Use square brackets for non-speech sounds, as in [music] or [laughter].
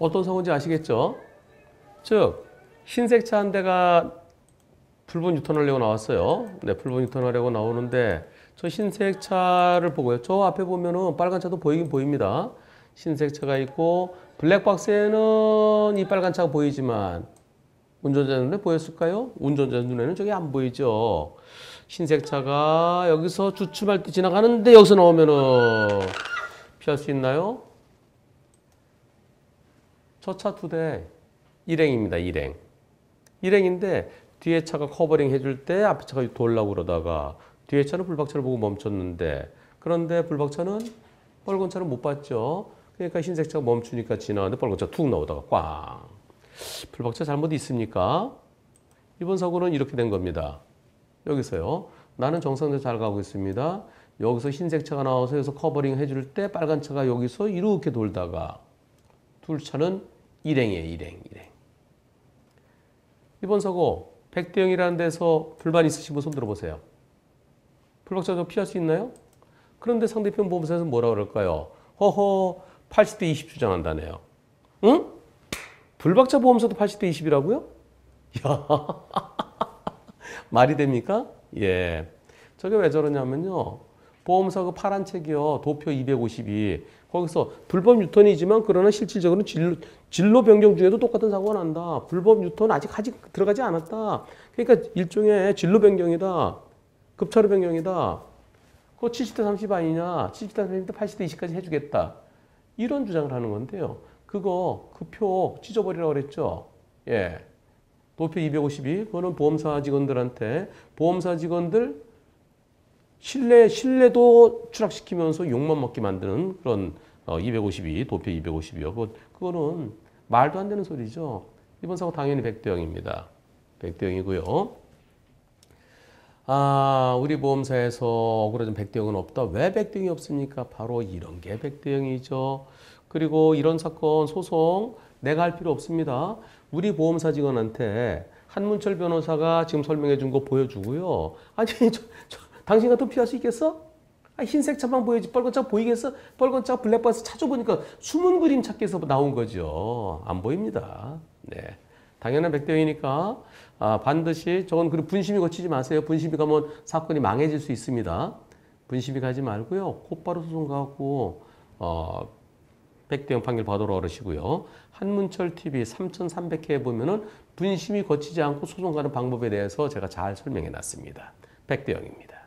어떤 사고인지 아시겠죠? 즉 흰색 차 한 대가 풀분 유턴하려고 나왔어요. 네, 풀분 유턴하려고 나오는데 저 흰색 차를 보고요. 저 앞에 보면은 빨간 차도 보이긴 보입니다. 흰색 차가 있고 블랙박스에는 이 빨간 차가 보이지만 운전자 눈에 보였을까요? 운전자 눈에는 저게 안 보이죠. 흰색 차가 여기서 주춤할 때 지나가는데 여기서 나오면은 피할 수 있나요? 저 차 두 대 일행입니다. 일행. 일행인데 뒤에 차가 covering 해줄 때 앞에 차가 돌라고 그러다가 뒤에 차는 블박차를 보고 멈췄는데 그런데 블박차는 빨간 차를 못 봤죠. 그러니까 흰색 차가 멈추니까 지나가는데 빨간 차 툭 나오다가 꽝. 블박차 잘못 있습니까? 이번 사고는 이렇게 된 겁니다. 여기서요. 나는 정상적으로 잘 가고 있습니다. 여기서 흰색 차가 나와서 여기서 covering 해줄 때 빨간 차가 여기서 이렇게 돌다가 둘 차는 일행이에요. 일행, 일행. 이번 사고 백대영이라는 데서 불만 있으신 분 손 들어보세요. 블박차가 피할 수 있나요? 그런데 상대편 보험사에서 뭐라 그럴까요? 허허 80대 20 주장한다네요. 응? 블박차 보험사도 80대 20이라고요? [laughs] 야 [laughs] 말이 됩니까? 예. 저게 왜 저러냐면요. 보험사 그 파란 책이요. 도표 252. 거기서 불법 유턴이지만 그러나 실질적으로 진로, 진로 변경 중에도 똑같은 사고가 난다. 불법 유턴 아직 아직 들어가지 않았다. 그러니까 일종의 진로 변경이다. 급차로 변경이다. 그거 70대 30 아니냐. 70대 30대 80대 20까지 해주겠다. 이런 주장을 하는 건데요. 그거 그 표 찢어버리라고 그랬죠. 예. 도표 252 그거는 보험사 직원들한테 보험사 직원들 신뢰 신뢰도 추락시키면서 욕만 먹게 만드는 그런 어, 252 도표 252요. 그거 그거는 말도 안 되는 소리죠. 이번 사고 당연히 백대영입니다. 백대영이고요. 아, 우리 보험사에서 억울해진 백대영은 없다. 왜 백대영이 없습니까? 바로 이런 게 백대영이죠. 그리고 이런 사건 소송 내가 할 필요 없습니다. 우리 보험사 직원한테 한문철 변호사가 지금 설명해 준 거 보여주고요. 아니, 저, 저, 당신 같은 피할 수 있겠어? 아, 흰색 차만 보여지 빨간 차 보이겠어? 빨간 차 블랙박스 찾아보니까 숨은 그림 찾기에서 나온 거죠. 안 보입니다. 네. 당연한 백대영이니까 아, 반드시 저건 그리고 분심이 거치지 마세요. 분심이 가면 사건이 망해질 수 있습니다. 분심이 가지 말고요. 곧바로 소송 가고 어, 백대영 판결 받으러 그러시고요. 한문철 TV 3,300회에 보면은 분심이 거치지 않고 소송 가는 방법에 대해서 제가 잘 설명해 놨습니다. 백대영입니다.